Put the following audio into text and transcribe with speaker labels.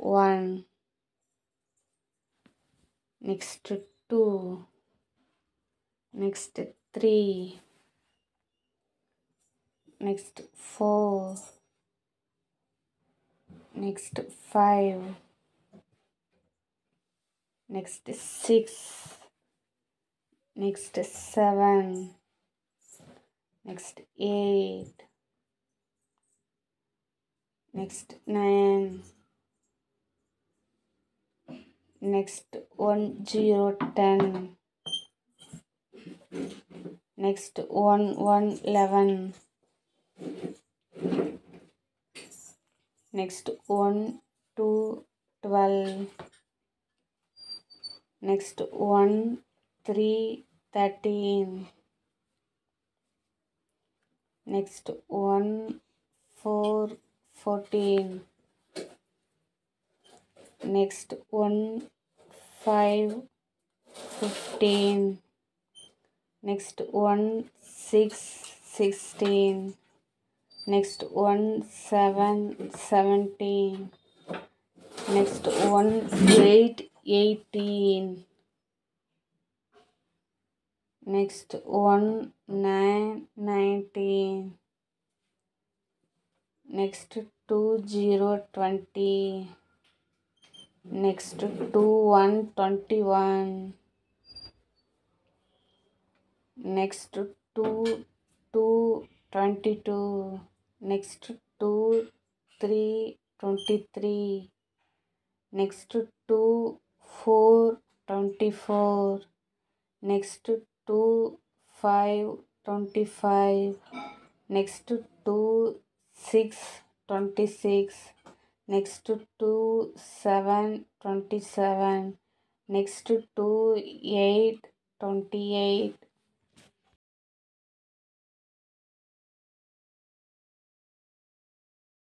Speaker 1: one next two next three next four next five next six next seven next eight next nine next 1010 next one one eleven. next one two twelve. next one three thirteen. next one four fourteen. next 1 five, fifteen. Next one, six, sixteen. Next one, seven, seventeen. Next one, eight, eighteen. Next one, nine, nineteen. Next two, zero, twenty next two one twenty one next two two twenty two next two three twenty three next two four twenty four next two five twenty five next two six twenty six next to two seven twenty seven next to two eight twenty eight